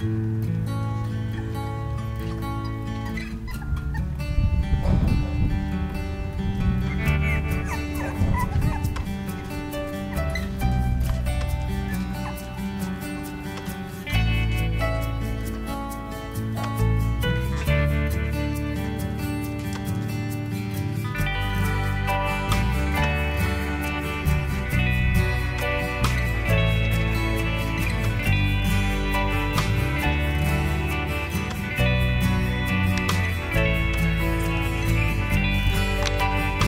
Mm-hmm.